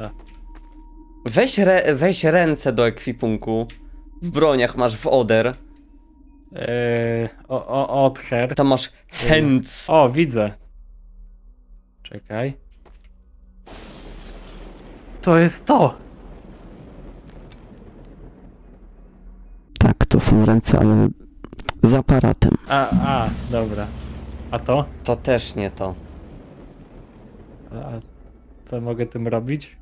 A. Weź, re, weź ręce do ekwipunku. W broniach masz w oder. Eee, o, o, Other. Tam masz hands. O, widzę. Czekaj. To jest to! Tak, to są ręce, ale z aparatem. A, a, dobra. A to? To też nie to. A co mogę tym robić?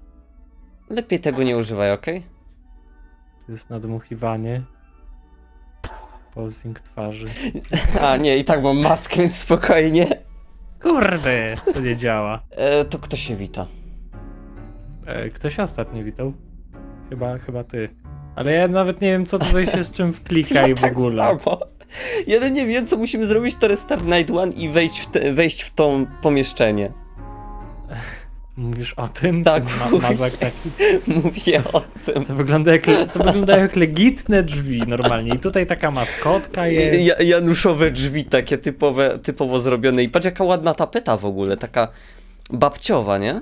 Lepiej tego nie używaj, ok? To jest nadmuchiwanie. Posing twarzy. A nie, i tak mam maskę, więc spokojnie. Kurde, to nie działa. E, to kto się wita? E, ktoś ostatnio witał? Chyba, chyba ty. Ale ja nawet nie wiem, co tutaj się z czym wklika i w tak ogóle. Samo. Jeden nie wiem, co musimy zrobić, to restart night one i wejść w, te, wejść w to pomieszczenie. Mówisz o tym? Tak, Ma mazak taki. Mówię o tym. To wygląda jak, to wygląda jak legitne drzwi normalnie. I tutaj taka maskotka jest. Ja, Januszowe drzwi takie typowe, typowo zrobione. I patrz jaka ładna tapeta w ogóle, taka babciowa, nie?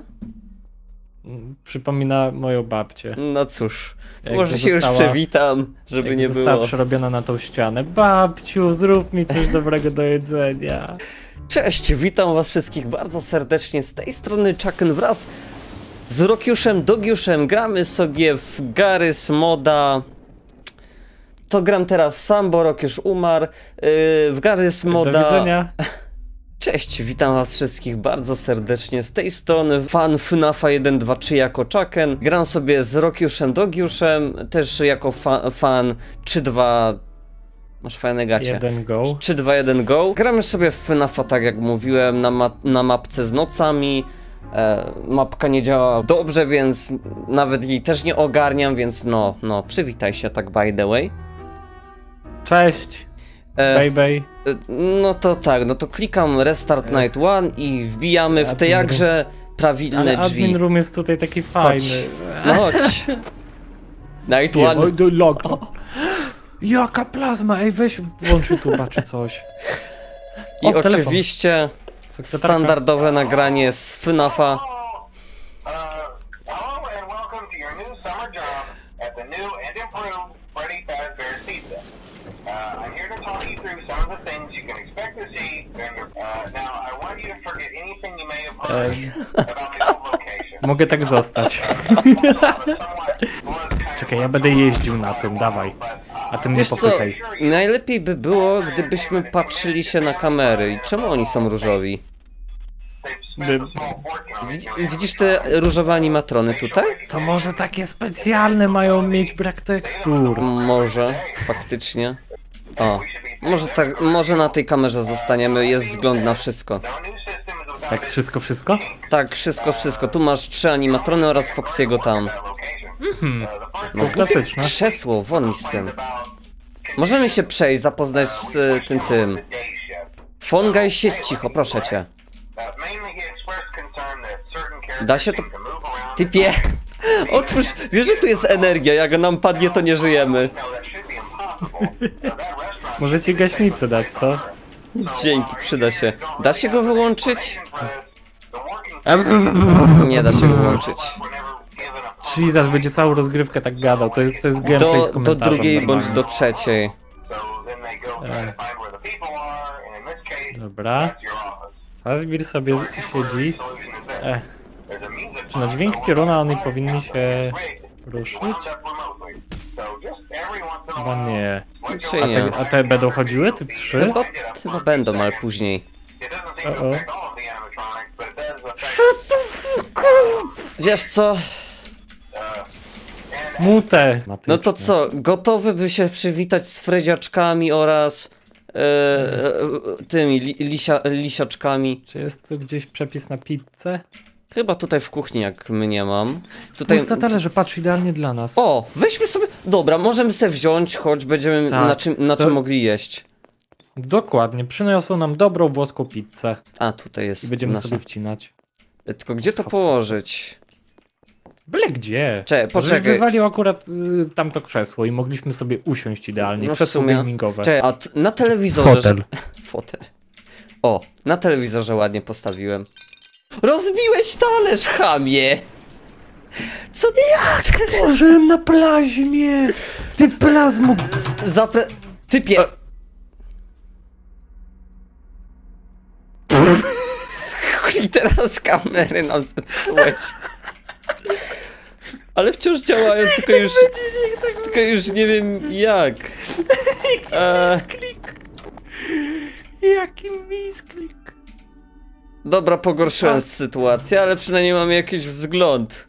Mm, Przypomina moją babcię. No cóż, Jakby może się została- już przewitam, żeby nie została było. przerobiona na tą ścianę. Babciu, zrób mi coś dobrego do jedzenia. Cześć, witam was wszystkich bardzo serdecznie z tej strony Chucken wraz z Rokiuszem, Dogiuszem. Gramy sobie w Garys Moda. To gram teraz sam, bo Rokiusz umarł. Yy, w Garys Moda. Do widzenia. Cześć, witam was wszystkich bardzo serdecznie z tej strony fan FNAFa 1, 2, 3 jako Chucken. Gram sobie z Rokiuszem, Dogiuszem, też jako fa fan 3, 2... Masz fajne gacie. Jeden go. 3, 2, 1, go. Gramy sobie w FNAFa, tak jak mówiłem, na, ma na mapce z nocami. E, mapka nie działa dobrze, więc nawet jej też nie ogarniam, więc no, no, przywitaj się tak by the way. Cześć, E, baby. e, no to tak, no to klikam Restart E. Night One i wbijamy w te Admin jakże prawilne Ale drzwi. admin room jest tutaj taki fajny. No chodź. Night One. log. Jaka plazma, ej weź włącz YouTube'a czy coś. I O, oczywiście Sekretarka. standardowe nagranie z FNAFa. Uh. Uh, I'm here to talk you through some of the things you can expect to see. during your- Uh, now, Mogę tak zostać. Czekaj, ja będę jeździł na tym, dawaj. A ty mnie Wiesz co, popychaj. najlepiej by było, gdybyśmy patrzyli się na kamery. I czemu oni są różowi? Widz- Widzisz te różowe animatrony tutaj? To może takie specjalne mają mieć brak tekstur. Może, faktycznie. O, może, tak, może na tej kamerze zostaniemy, jest wzgląd na wszystko. Tak wszystko, wszystko? Tak, wszystko, wszystko. Tu masz trzy animatrony oraz Foxiego tam. Mhm. No, klasyczne. Krzesło, won mi z tym. Możemy się przejść, zapoznać z y, tym, tym. Fongaj, siedź cicho, proszę cię. Da się to... Typie! Otwórz, wiesz, że tu jest energia, jak nam padnie, to nie żyjemy. Możecie gaśnicę dać, co? Dzięki, przyda się. Da się go wyłączyć? Nie da się go wyłączyć. Zaraz będzie całą rozgrywkę tak gadał. To jest, to jest gameplay z Do, do komentarzem drugiej bądź do trzeciej. Dobra. Fazbir sobie siedzi. E, czy na dźwięk pioruna oni powinni się ruszyć? Chyba nie. Czy A nie? te, a te będą chodziły, te trzy? Chyba, chyba będą, ale później. O-o. Wiesz co? Mute! No to co, gotowy by się przywitać z fredziaczkami oraz e, e, tymi li, lisia, lisiaczkami? Czy jest tu gdzieś przepis na pizzę? Chyba tutaj w kuchni, jak mnie mam. Tutaj... Pusta talerze, patrz, idealnie dla nas. O, weźmy sobie. Dobra, możemy sobie wziąć, choć będziemy Tak, na czym, na to- czym mogli jeść. Dokładnie, przyniosą nam dobrą włoską pizzę A, tutaj jest. i będziemy nasza. sobie wcinać. Tylko gdzie to położyć? Byle gdzie. Żeś poczekaj. wywalił akurat y, tamto krzesło i mogliśmy sobie usiąść idealnie. No krzesło sumie. gamingowe. Czekaj, a na telewizorze. Fotel. Fotel. O, na telewizorze ładnie postawiłem. Rozbiłeś talerz, chamie! Co? Położyłem na plazmie! Ty plazmu... Zapre... Typie... I teraz kamery nam zepsułeś. Ale wciąż działają, tylko już... Tylko już nie wiem jak. E, Jaki misklik. Dobra, pogorszyłem sytuację, ale przynajmniej mamy jakiś wzgląd.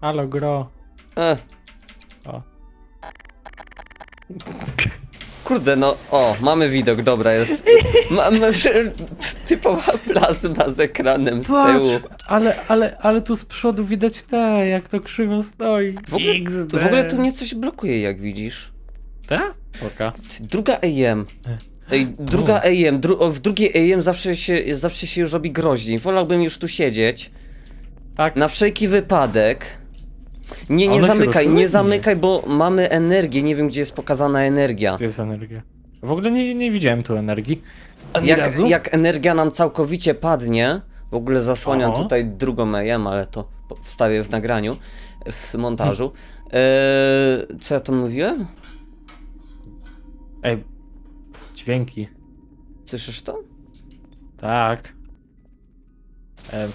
Halo, gro. E, O. kurde, no... O, mamy widok, dobra, jest... Mamy typowa plazma z ekranem z Patrz, tyłu. ale, ale, ale tu z przodu widać te, jak to krzywo stoi. W ogóle, XD. w ogóle tu mnie coś blokuje, jak widzisz. Te? Oka. Druga AM. Ej, druga AM, dru w drugiej AM zawsze się, zawsze się już robi groźniej. Wolałbym już tu siedzieć. Tak. Na wszelki wypadek. Nie, nie zamykaj, nie zamykaj, bo mamy energię. Nie wiem, gdzie jest pokazana energia. Tu jest energia. W ogóle nie, nie widziałem tu energii. Ani Jak, razu. jak energia nam całkowicie padnie, w ogóle zasłaniam Oho. tutaj drugą AM, ale to wstawię w nagraniu, w montażu. Eee, co ja tam mówiłem? Ej, dźwięki. Słyszysz to? Tak. E,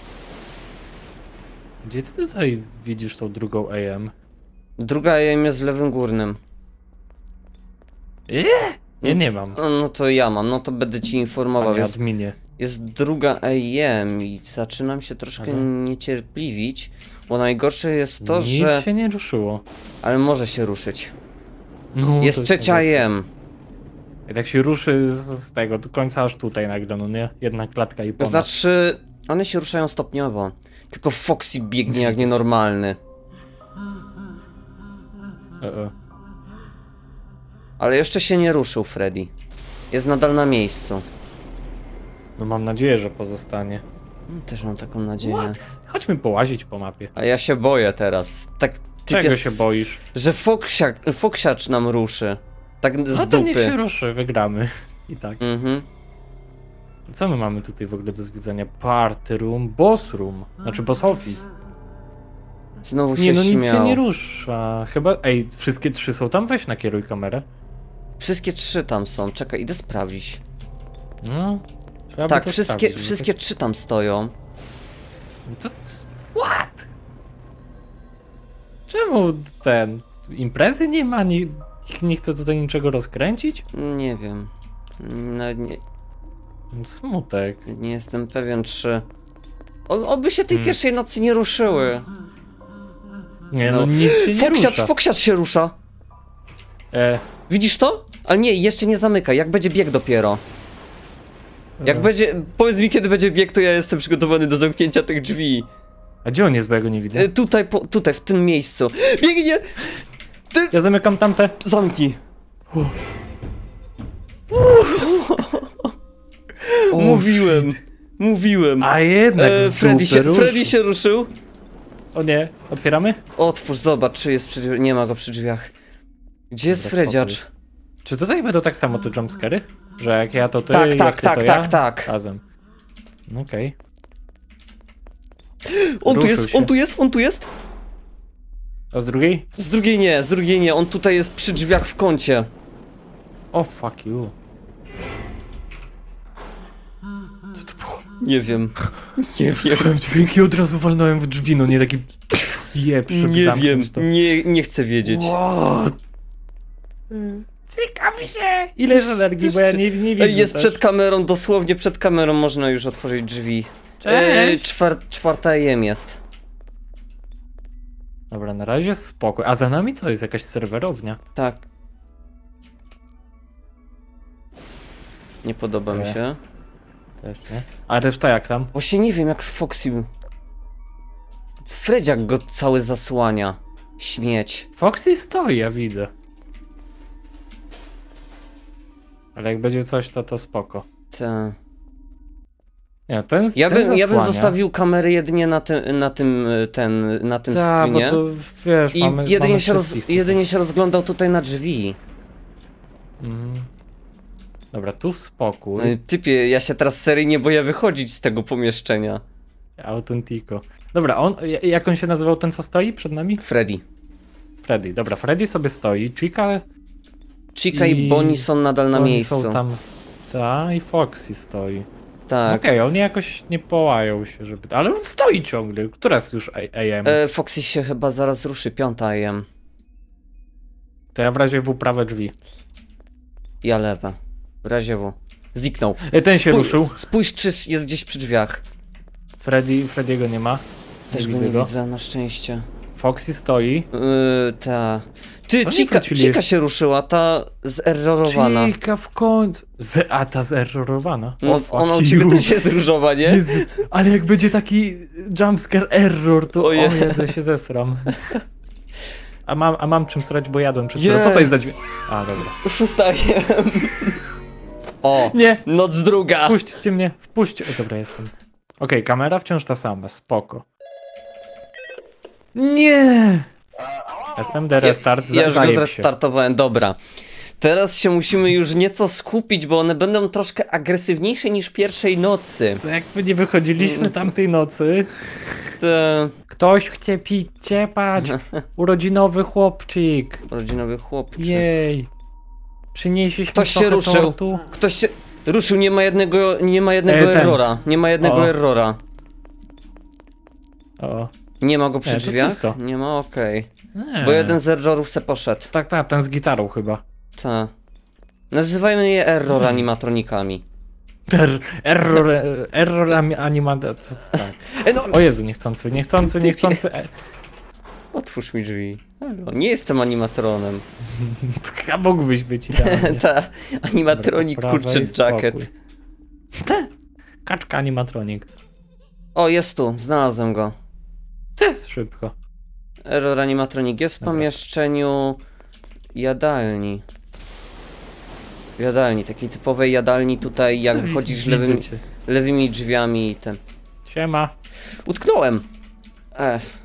gdzie ty tutaj widzisz tą drugą AM? Druga AM jest w lewym górnym. Nie, ja nie mam. No, no to ja mam, no to będę ci informował. Panie Jest, adminie. jest druga AM i zaczynam się troszkę Ale- niecierpliwić, bo najgorsze jest to, Nic że... się nie ruszyło. Ale może się ruszyć. No, Jest trzecia. AM. I tak się ruszy z, tego do końca aż tutaj nagle, no nie? Jedna klatka i ponad. Znaczy, one się ruszają stopniowo. Tylko Foxy biegnie jak nienormalny. E, e. Ale jeszcze się nie ruszył Freddy. Jest nadal na miejscu. No mam nadzieję, że pozostanie. Mm, Też mam taką nadzieję. What? Chodźmy połazić po mapie. A ja się boję teraz. Tak Czego typie się boisz? Że Foksiak, Foksiacz nam ruszy. Tak z No to niech się ruszy, wygramy. I tak. Mhm. Co my mamy tutaj w ogóle do zwiedzenia? Party room, boss room. Znaczy boss office. Znowu się Nie no, nic śmiał. się nie rusza. Chyba, ej, wszystkie trzy są tam? Weź nakieruj kamerę. Wszystkie trzy tam są. Czekaj, idę sprawdzić. No. Trzeba by tak, to wszystkie, sprawdzić, wszystkie trzy tam stoją. To... to What? Czemu ten... Imprezy nie ma? Nikt nie chce tutaj niczego rozkręcić? Nie wiem. No, nie, Smutek. nie jestem pewien, czy... O, oby się tej Hmm. pierwszej nocy nie ruszyły. Nie no, No. nic się nie Foksiacz, rusza. Foksiacz się rusza. E, Widzisz to? Ale nie, jeszcze nie zamykaj. Jak będzie bieg dopiero. Jak e. będzie... Powiedz mi, kiedy będzie bieg, to ja jestem przygotowany do zamknięcia tych drzwi. A gdzie on jest, bo ja go nie widzę? E, tutaj, po, tutaj, w tym miejscu. Biegnie! Ja zamykam tamte. Zamknij. O, Mówiłem. Mówiłem. A jednak E, Freddy, się, ruszył. Freddy się ruszył. O nie, otwieramy? Otwórz, zobacz, czy jest przy drzwiach. Nie ma go przy drzwiach. Gdzie jest Fredziacz? Czy tutaj będą tak samo te jumpscary? Że jak ja to ty, Tak, tak, ty, tak, to tak, ja? tak. Razem. Okej. On tu Ruszył jest, się. on tu jest, on tu jest. A z drugiej? Z drugiej nie, z drugiej nie. On tutaj jest przy drzwiach w kącie. O fuck you. Co to było? Nie wiem. Nie wiem. Dźwięki od razu walnąłem w drzwi, no nie taki jeb, Nie wiem. To. Nie, nie chcę wiedzieć. What? Ciekaw się! Ile jest energii, bo ja nie, nie widzę Jest też. przed kamerą, dosłownie przed kamerą można już otworzyć drzwi. Cześć! E, czwar, czwarta jem jest. Dobra, na razie spokój. A za nami co? Jest jakaś serwerownia? Tak. Nie podoba mi się. Też nie? A reszta jak tam? Właśnie nie wiem jak z Foxy. Fredziak go cały zasłania. Śmieć. Foxy stoi, ja widzę. Ale jak będzie coś, to to spoko. Te. Nie, ten, Ja, ten bym, ja bym zostawił kamerę jedynie na tym, na tym, y, ten, na tym bo screenie. to wiesz, I mamy, jedynie, mamy się roz, jedynie się rozglądał tutaj na drzwi. Mhm. Dobra, tu w spokój. Y, Typie, ja się teraz seryjnie boję wychodzić z tego pomieszczenia. Autentico. Dobra, on, ja- jak on się nazywał ten, co stoi przed nami? Freddy. Freddy. Dobra, Freddy sobie stoi, Chica Chica i, I- Bonnie są nadal na oni miejscu. są tam. Ta i Foxy stoi. Tak. Okej, oni jakoś nie połają się, żeby. Ale on stoi ciągle. Która jest już AM? E, Foxy się chyba zaraz ruszy, piąta AM. To ja w razie w prawe drzwi. Ja lewe. W razie W. Zniknął. E, ten się Spój- ruszył. Spójrz, czy jest gdzieś przy drzwiach. Freddy, Freddy'ego nie ma. Też nie go widzę nie go. widzę, na szczęście. Foxy stoi. Yy, ta. Ty, Oni Chica, wrócili. Chica się ruszyła, ta zerrorowana. Chica w końcu. Z, a ta zerrorowana. No, O, ona u ciebie też jest różowa, nie? Jezu, ale jak będzie taki jumpscare error, to O o je- Jezu, ja się zesram. A mam, a mam czym strać, bo jadłem chwilą. Jej. Co to jest za dźwięk? A, dobra. Już ustaję. O, Nie, noc druga. wpuśćcie mnie, wpuśćcie. O, dobra, jestem. Okej, kamera wciąż ta sama, spoko. Nie! SMD restart, Ja, ja już go zrestartowałem, dobra. Teraz się musimy już nieco skupić, bo one będą troszkę agresywniejsze niż pierwszej nocy. To Jakby nie wychodziliśmy tamtej nocy. Te... Ktoś chce pić, ciepać. Urodzinowy chłopczyk. Rodzinowy chłopczyk. Jej. Przynieśliśmy Ktoś się ruszył. tortu. Ktoś się ruszył, nie ma jednego, nie ma jednego E, errora. Nie ma jednego O. errora. O. Nie ma go przy Nie, drzwiach? czysto. Nie ma, okej. Nie. Bo jeden z errorów se poszedł. Tak, tak, ten z gitarą chyba. Ta. Nazywajmy je error animatronikami. Er, error, error ani- animacja. co- co- Tak. E, no, O Jezu, niechcący, niechcący, niechcący. E, otwórz mi drzwi. Nie jestem animatronem. a mógłbyś być idealnie. Ta, animatronik kurczę jacket. Kaczka animatronik. O, jest tu, znalazłem go. Ty, szybko. Error animatronik jest w Dobra. pomieszczeniu jadalni. Jadalni, takiej typowej jadalni tutaj, jak wchodzisz Widzę lewymi, cię. lewymi drzwiami i ten. Siema. Utknąłem! Ech,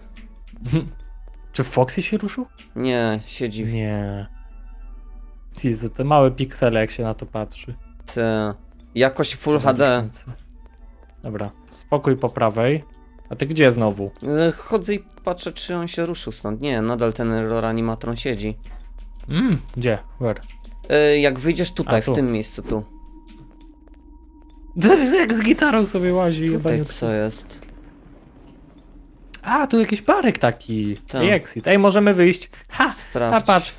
Czy Foxy się ruszył? nie, siedzi Nie. Jezu, te małe piksele, jak się na to patrzy. te... Jakość Full HD. Dobra, spokój po prawej. A ty gdzie znowu? E, Chodzę i patrzę, czy on się ruszył stąd. Nie, nadal ten error animatron siedzi. Mm, gdzie? Where? E, Jak wyjdziesz tutaj, A, w tu. tym miejscu, tu. Jak z gitarą sobie łazi. Tutaj co jest? A, tu jakiś barek taki. Tak. Ej, exit. Ej, możemy wyjść. Ha! Sprawdź. A patrz.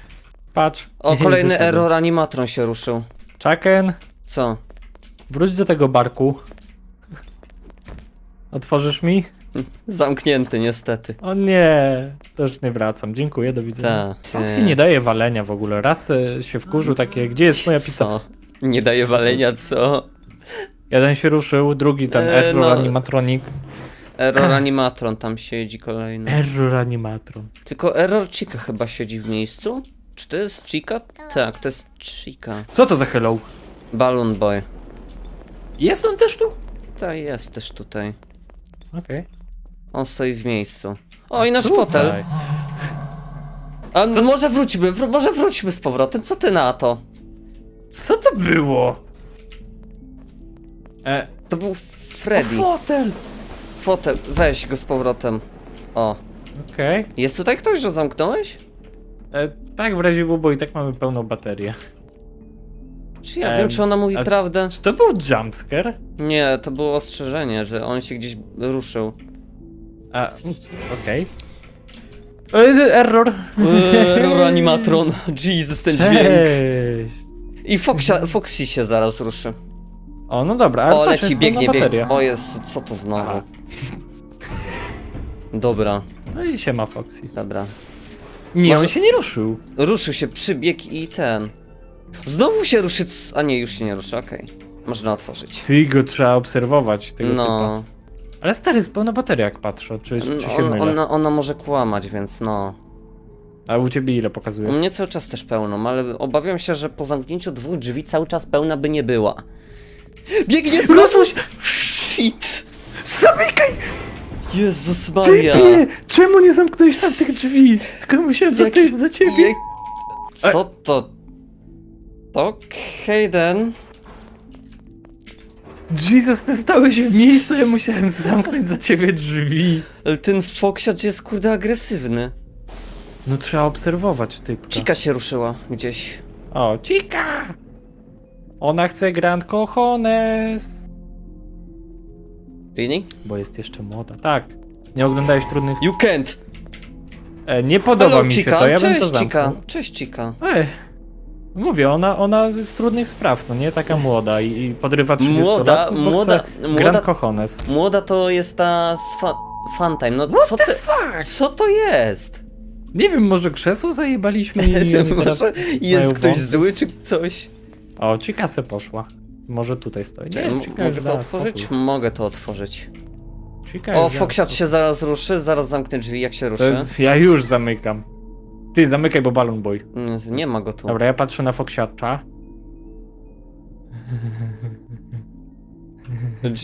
Patrz. O, Ej, kolejny error animatron się ruszył. Chucken, Co? wróć do tego barku. Otworzysz mi? Zamknięty niestety. O nie, też nie wracam. Dziękuję, do widzenia. Tak. Foxy nie daje walenia w ogóle. Raz e, się wkurzył takie, gdzie jest moja pizza? Co? Nie daje walenia, co? Jeden się ruszył, drugi ten E, error no. animatronic. Error animatron tam siedzi kolejny. Error animatron. Tylko error Chica chyba siedzi w miejscu? Czy to jest Chica? Tak, to jest Chica. Co to za hello? Balloon Boy. Jest on też tu? Tak, jest też tutaj. Okej. On stoi w miejscu. O, i nasz Tutaj. fotel. A no, może wróćmy, wr może wróćmy z powrotem. Co ty na to? Co to było? E, To był Freddy. fotel! Fotel, weź go z powrotem. O. Okej. Jest tutaj ktoś, że zamknąłeś? E, Tak, w razie bo i tak mamy pełną baterię. Czy ja Em, wiem, czy ona mówi prawdę? Czy to był jumpscare? Nie, to było ostrzeżenie, że on się gdzieś ruszył. A, okej. E, Error. Error animatron. Jesus, ten dźwięk. Cześć. I Foxia, Foxy się zaraz ruszy. O, no dobra, ale O, patrz, leci, jest biegnie, biegnie. O Jezu, co to znowu? Aha. Dobra, No i się ma Foxy. dobra. Nie, Może- on się nie ruszył. Ruszył się, przybiegł i ten. Znowu się ruszy. c- A nie, już się nie ruszy, okej. Można otworzyć. Ty go trzeba obserwować, tego typa. Ale stary, jest pełna bateria, jak patrzę, czy, czy się on, mylę? ona, ona może kłamać, więc no. A u ciebie ile U pokazuje? mnie cały czas też pełną, ale obawiam się, że po zamknięciu dwóch drzwi cały czas pełna by nie była. Biegnie znowu! Shit! Zamykaj! Jezus Maria! Typie! Czemu nie zamknąłeś tam tych drzwi? Tylko musiałem za, Jak- ty, za ciebie. Jak... Co to? Okej, Den. Jesus, ty stałeś w miejscu, ja musiałem zamknąć za ciebie drzwi. Ale ten foksiacz jest kurde agresywny. No trzeba obserwować typka. Cika się ruszyła gdzieś. O, Chica! Ona chce Grand Cojones. Really? Bo jest jeszcze młoda. Tak. Nie oglądałeś trudnych... You can't! E, nie podoba Hello, mi się Chica. to, ja bym Cześć, to Chica. zamknął. Cześć, Chica. Ej, mówię, ona, ona z trudnych spraw, no nie? Taka młoda i, i podrywa 30 Młoda, młoda- młoda- Grand Cojones. Młoda to jest ta z fa Funtime. No co ty... Co to jest? Nie wiem, może krzesło zajebaliśmy i Może jest ktoś wąsy? zły czy coś? O, Chica se poszła. Może tutaj stoi. Nie, m- już mogę to otworzyć? spokój. Mogę to otworzyć. Chica O, spokój. się zaraz ruszy, zaraz zamknę drzwi, jak się To ruszy. jest, ja już zamykam. Ty, zamykaj, bo Balloon Boy. Nie, Nie ma go tu. Dobra, ja patrzę na foksiacza.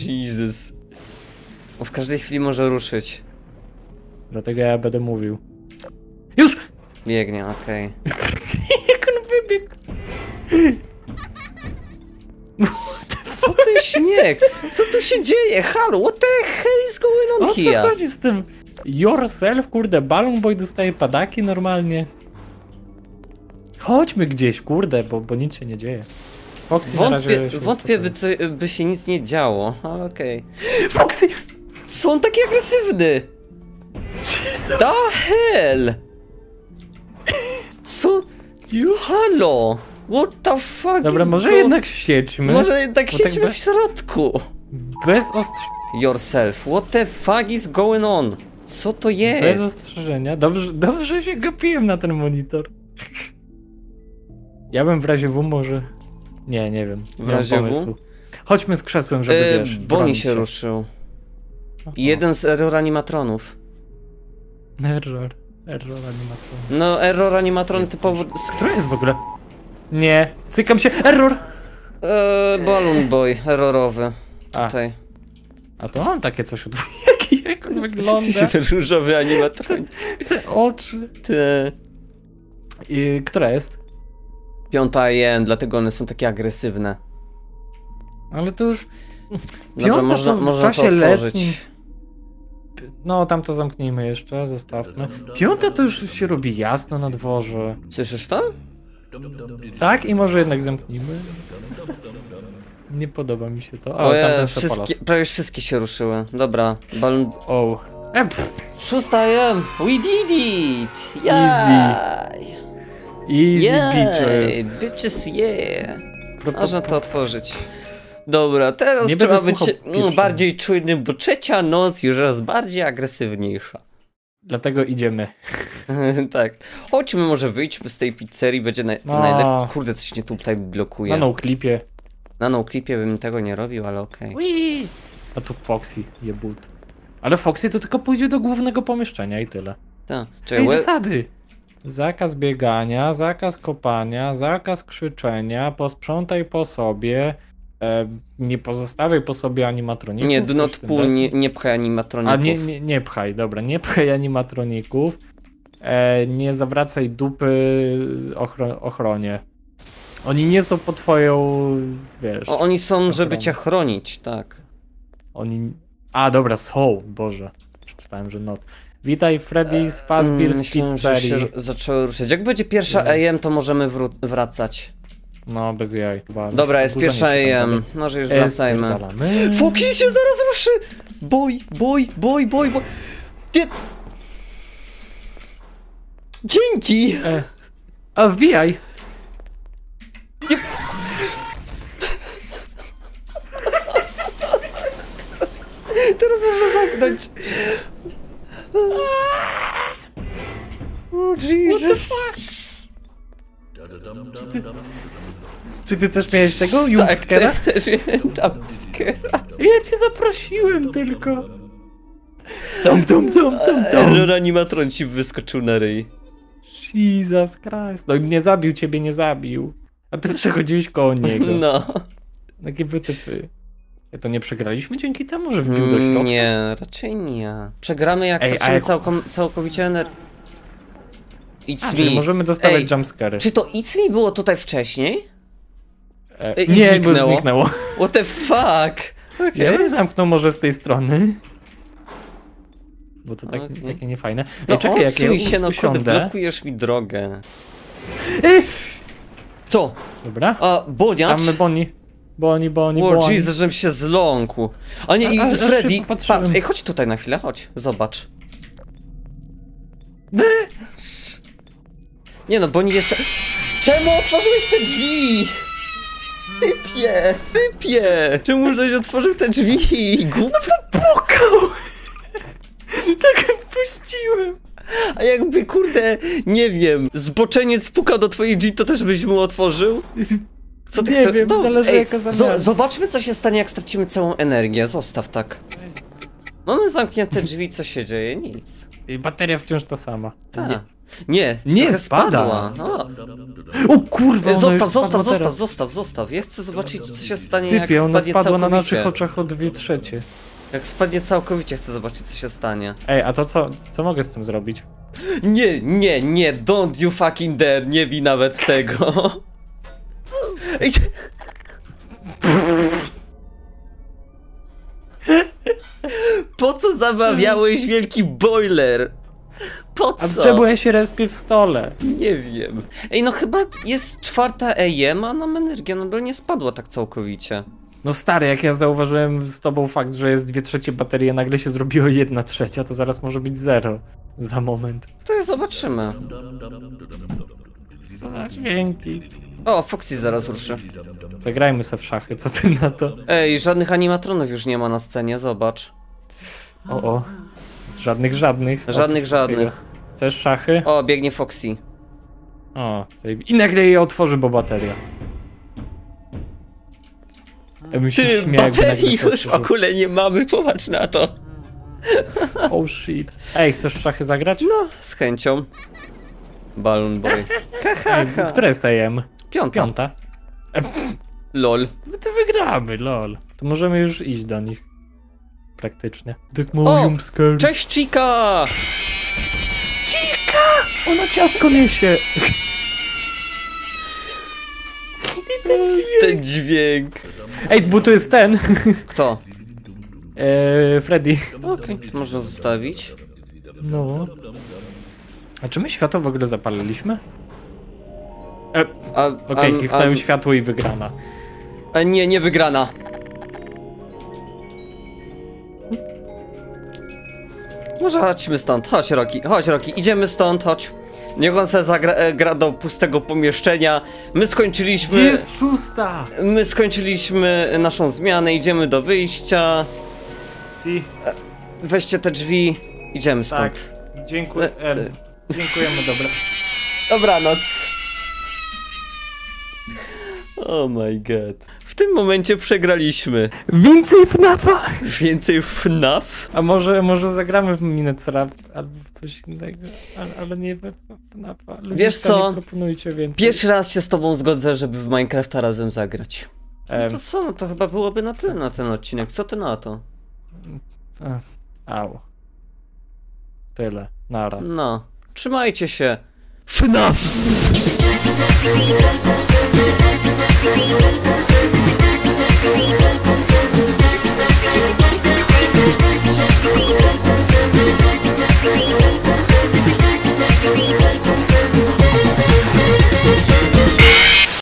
Jesus. W każdej chwili może ruszyć. Dlatego ja będę mówił. Już! Biegnie, okej. Jak on wybiegł! Co ty śmiech? Co tu się dzieje? Halo, what the hell is going on O co here? chodzi z tym? Yourself, kurde, Balloon Boy dostaje padaki normalnie. Chodźmy gdzieś, kurde, bo, bo nic się nie dzieje. Foxy Wątpię, wątpię by, co, by się nic nie działo, ale okej. Foxy! Co on taki agresywny? Jesus! The hell? Co? You? Halo? What the fuck Dobra, może go- jednak siedźmy. Może jednak tak siedźmy bez- w środku. Bez, ostrz... Yourself, what the fuck is going on? Co to bez jest? ostrzeżenia. Dobrze, dobrze się gapiłem na ten monitor. Ja bym w razie W może... Nie, nie wiem. W nie razie W? Chodźmy z krzesłem, żeby E, wiesz, Boni się ruszył. O, Jeden z error animatronów. Error. Error animator. No, error animatron typowo... z- Który jest w ogóle? Nie. Cykam się. Error! Eee, Balloon Boy, errorowy. A, Tutaj. a to on takie coś od... Jak on wygląda? Różowy animatron. Te oczy. Te... I, która jest? Piąta IM, dlatego one są takie agresywne. Ale to już... Dobra, Piąta można, to w można to czasie otworzyć. letnim. No, tam to zamknijmy jeszcze, zostawmy. Piąta to już się robi jasno na dworze. Słyszysz to? Tak? I może jednak zamknijmy? Nie podoba mi się to. O, O, tamten ja, wszystkie... prawie wszystkie się ruszyły. Dobra, balon... O. E, pff, Szósta IM! We did it! Yeah! easy Yeah! beaches. Bitches, yeah! Można to otworzyć. Dobra, teraz Nie trzeba być pierwszego. bardziej czujny, bo trzecia noc już raz bardziej agresywniejsza. Dlatego idziemy. tak. Chodźmy, może wyjdźmy z tej pizzerii, będzie No. najlepiej. Kurde, coś mnie tutaj blokuje. Na no clipie. Na no clipie bym tego nie robił, ale okej. Wii. A tu Foxy je but. Ale Foxy to tylko pójdzie do głównego pomieszczenia i tyle. Tak. Ej, Czekaj, we- zasady! Zakaz biegania, zakaz kopania, zakaz krzyczenia, posprzątaj po sobie, e, nie pozostawiaj po sobie animatroników. Nie, do not pull, nie, nie pchaj animatroników. A nie, nie, nie pchaj, dobra, nie pchaj animatroników, e, nie zawracaj dupy ochro ochronie. Oni nie są po twoją, wiesz, O, oni są, żeby Ochronę. cię chronić, tak. oni... A, dobra, są, Boże, przeczytałem, że not. Witaj Freddy z Fazbear Mm, z Myślałem, że się zaczęły ruszyć. Jak będzie pierwsza Nie. AM, to możemy wracać. No, bez jaj. Chyba Dobra, jest pierwsza AM. Może już E, wracajmy. Foki się zaraz ruszy! Boj, boj, boj, boj, boj. Nie. Dzięki! E, a wbijaj! Teraz można zamknąć. O Jesus. Czy ty też miałeś tego? Tak, Jumpscare'a? tak, też jumpscare'a. Ja cię zaprosiłem tylko. Tom, tom, tom, tom, tom. Error animatron ci wyskoczył na ryj. Jesus Christ. No i nie zabił, ciebie nie zabił. A ty przechodziłeś koło niego. No. Takie wytypy. Ja to nie przegraliśmy dzięki temu, że wbił do środka? Mm, Nie, raczej nie. Przegramy jak Ej, stracimy jak- całkom, całkowicie ener... It's A, me. możemy dostawać jumpscary. Czy to It's me było tutaj wcześniej? E, I nie, zniknęło. bo zniknęło. What the fuck? Ja Okej. bym zamknął może z tej strony. Bo to tak, Okej. takie niefajne. No Ej, czekaj, jak ja się, no kurde, blokujesz mi drogę. Co? Dobra. A, boniacz? Tam Bonnie. Bonnie, Bonnie, O, Bonnie. Jesus, żem się zląkł. A nie, i A- a- aż się Freddy, popatrzyłem. pa, ej, chodź tutaj na chwilę, chodź, zobacz. Nie no, Bonnie jeszcze... Czemu otworzyłeś te drzwi? Typie, typie! Czemu żeś otworzył te drzwi? Głup... Pukał! tak puściłem. A jakby, kurde, nie wiem, zboczeniec pukał do twojej drzwi, to też byś mu otworzył? Co ty Nie chcesz? wiem, zależy jaka zo- zamiana. Zobaczmy, co się stanie, jak stracimy całą energię. Zostaw tak. No, no zamknięte drzwi, co się dzieje? Nic. I bateria wciąż ta sama. Ta. Nie, Nie, trochę spada. spadła. No. O kurwa, ona Zostaw, zostaw, spadła zostaw, teraz. zostaw, zostaw. Ja chcę zobaczyć, co się stanie, jak Typie, ona spadnie spadła na całkowicie. naszych oczach o dwie trzecie. Jak spadnie całkowicie, chcę zobaczyć, co się stanie. Ej, a to co, co mogę z tym zrobić? Nie, nie, nie, don't you fucking dare, nie bij nawet tego. Po co zamawiałeś wielki boiler? Po A co? czemu ja się respię w stole? Nie wiem. Ej, no chyba jest czwarta AM, a nam energia nadal nie spadła tak całkowicie. No stary, jak ja zauważyłem z tobą fakt, że jest dwie trzecie baterii, a nagle się zrobiło jedna trzecia, to zaraz może być zero. Za moment. To zobaczymy. Dźwięki. O, Foxy zaraz ruszy. Zagrajmy se w szachy, co ty na to? Ej, żadnych animatronów już nie ma na scenie, zobacz. O, o. Żadnych, żadnych. Żadnych, O, żadnych. Chcesz szachy? O, biegnie Foxy. O, I nagle je otworzy, bo bateria. Ja bym się Ty, śmiał, baterii już w ogóle nie mamy, popatrz na to. Oh shit. Ej, chcesz w szachy zagrać? No, z chęcią. Balloon Boy. Ej, które jest AM? Piąta. Piąta. Lol. My to wygramy, lol. To możemy już iść do nich. Praktycznie. Tak mówią skarb. Cześć, Chica! Chica! Ona ciastko niesie. I ten dźwięk. Ten dźwięk. Ej, bo tu jest ten. Kto? Eee, Freddy. Okej, to można zostawić. No. A czy my światło w ogóle zapaliliśmy? E, Okej, am- kliknąłem światło i wygrana. A nie, nie wygrana. Może chodźmy stąd. Chodź, Roki. Chodź, Roki. Idziemy stąd, chodź. Niech on se zagra e, gra do pustego pomieszczenia. My skończyliśmy. Gdzie jest szósta? My skończyliśmy naszą zmianę, idziemy do wyjścia. Si. Weźcie te drzwi. Idziemy Tak. stąd. Dziękuję. E, E, dziękujemy, dobra. Dobranoc. Oh my god. W tym momencie przegraliśmy. Więcej FNAFa! Więcej FNAF? A może, może zagramy w Minecraft albo w coś innego, ale, ale nie we FNAFa. Ludziska, Wiesz co? Proponujcie więcej. Pierwszy raz się z tobą zgodzę, żeby w Minecrafta razem zagrać. Em, To co, no to chyba byłoby na tyle na ten odcinek. Co ty na to? au. Tyle. Nara. No, trzymajcie się. FNAF! Thank you.